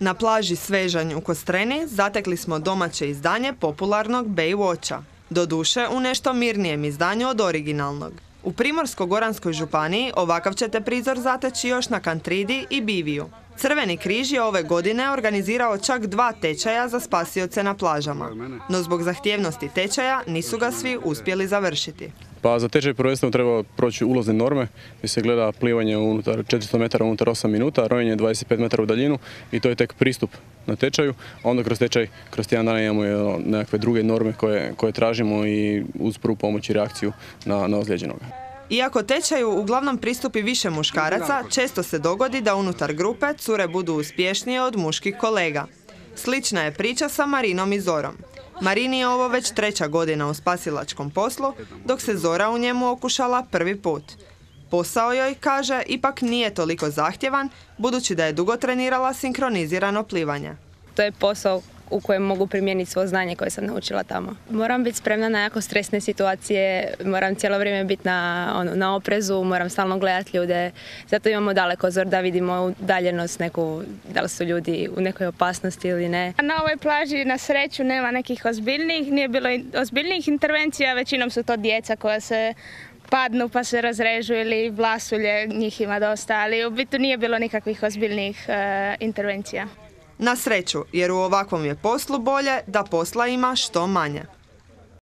Na plaži Svežanj u Kostreni zatekli smo domaće izdanje popularnog Baywatcha. Doduše u nešto mirnijem izdanju od originalnog. U Primorsko-Goranskoj županiji ovakav ćete prizor zateći još na Kantridi i Biviju. Crveni križ je ove godine organizirao čak dva tečaja za spasioce na plažama, no zbog zahtjevnosti tečaja nisu ga svi uspjeli završiti. Pa za tečaj prvenstveno treba proći ulazne norme gdje se gleda plivanje unutar 400 metara unutar 8 minuta, rojenje 25 metara u daljinu i to je tek pristup na tečaju. onda kroz tečaj, kroz tjedan dana imamo nekakve druge norme koje, koje tražimo i uz prvu pomoć i reakciju na, na ozlijeđenog. Iako tečaju uglavnom pristupi više muškaraca, često se dogodi da unutar grupe cure budu uspješnije od muških kolega. Slična je priča sa Marinom i Zorom. Marini je ovo već treća godina u spasilačkom poslu, dok se Zora u njemu okušala prvi put. Posao joj, kaže, ipak nije toliko zahtjevan, budući da je dugo trenirala sinkronizirano plivanje. To je posao u kojem mogu primijeniti svo znanje koje sam naučila tamo. Moram biti spremna na jako stresne situacije, moram cijelo vrijeme biti na, ono, na oprezu, moram stalno gledati ljude, zato imamo daleko zor da vidimo udaljenost neku, da li su ljudi u nekoj opasnosti ili ne. Na ovoj plaži na sreću nema nekih ozbiljnih, nije bilo ozbiljnih intervencija, većinom su to djeca koja se padnu pa se razrežu ili vlasulje, njih ima dosta, ali u biti nije bilo nikakvih ozbiljnih e, intervencija. Na sreću, jer u ovakvom je poslu bolje da posla ima što manje.